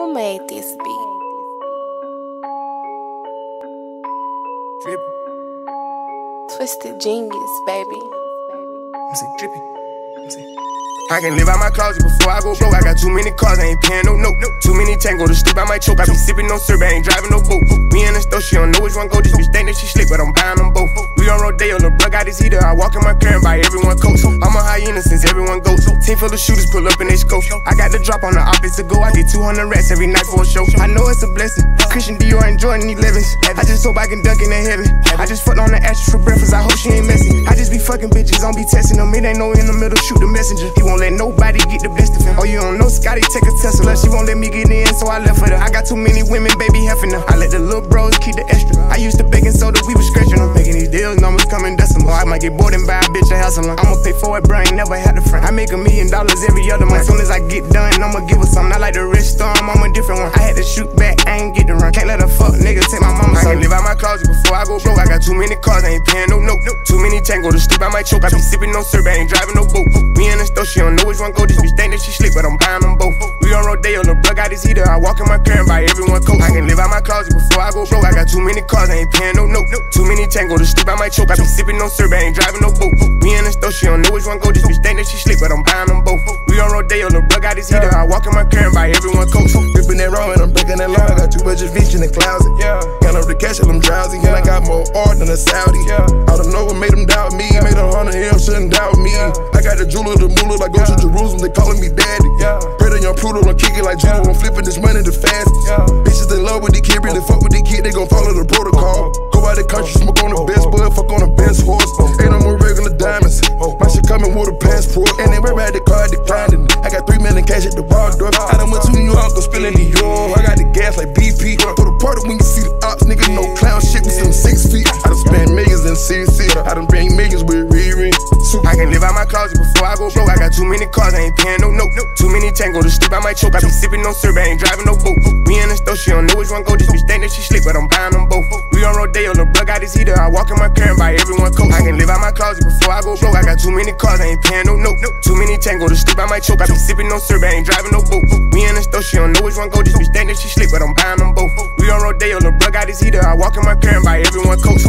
Who made this beat? Drippy. Twysted Genius, baby. I'm say drippy. I'm say. I can live out my closet before I go broke. I got too many cars, I ain't paying no note. Too many tango to sleep, I might choke. I be sipping no syrup, I ain't driving no boat. Me and the store, she don't know which one go. This bitch think that she slick, but I'm buying them both. We on the plug got his heater. I walk in my car and buy everyone coats. I'm a hyena since everyone goes. Team full of shooters pull up in they scope. I got the drop on the office to go. I get 200 rats every night for a show. I know it's a blessing. Christian Dior and Jordan 11s. I just hope I can dunk in the heaven. I just fucked on the ashes for breakfast. I hope she ain't messy. I just be fucking bitches, don't be testing them. It ain't no in the middle, shoot the messenger. He won't let nobody get the best of him. Oh, you don't know Scotty take a Tesla. She won't let me get in, so I left with her. I got too many women, baby, heffing them. I let the little bros keep the extra. I used to baking soda, we might get bored and buy a bitch a house alone. I'ma pay for it, bro, ain't never had a friend. I make a million dollars every other month. As soon as I get done, I'ma give her something. I like the rich storm, I'm a different one. I had to shoot back, I ain't get to run. Can't let a fuck nigga take my mama. I can live out my closet before I go broke. I got too many cars, I ain't paying no note. Too many tango to sleep, I might choke. I be sipping no syrup, I ain't driving no boat. Me and the store, she don't know which one go. This bitch think that she slick, but I'm buying them both. We on Rodeo, the plug got his heater. I walk in my car and buy everyone coat. I can live out my closet before I go broke. I got too many cars, I ain't paying no note. Too tango to sleep, I might choke. I be sipping no syrup, I ain't driving no boat. We and the store, she don't know which one go. This bitch think that she slick, but I'm buying them both. We on Rodeo, the plug got his heater. I walk in my car and buy everyone coats. Ripping that raw and I'm breaking that law. I got too much fish in the closet. Yeah. Count up the cash and I'm drowsy. And I got more art than a Saudi. Yeah. Out of nowhere made them doubt me. Made a hundred M, shouldn't doubt me. I got the jeweler, the moolah, like go to Jerusalem, they calling me daddy. Yeah. Better young Pluto, I'm kicking like judo. I'm flipping this money the fastest. Yeah. Bitches in love with the kid, really fuck with the kid, they gon' follow the protocol. Uh-huh. Go out the country, smoke on the best bud, fuck on the best horse. Ain't no more regular diamonds. My shit coming with a passport. And they had the card declined it. I got three million cash at the bar door. I done went to New York, go spilling the euro. I got the gas like BP. Go the party when you closet before I go broke. I got too many cars, I ain't paying no note. Too many tango to sleep, I might choke. I be sipping no syrup, I ain't driving no boat. Me and the store, she don't know which one go. This bitch think that she slick, but I'm buying them both. We on Rodeo, the plug got his heater. I walk in my car and buy everyone coats. I can live out my closet before I go broke. I got too many cars, I ain't paying no note. Too many tango to sleep, I might choke. I be sipping no syrup, I ain't driving no boat. Me and the store, she don't know which one go. This bitch think that she slick, but I'm buying them both. We on Rodeo, the plug got his heater. I walk in my car and buy everyone coats.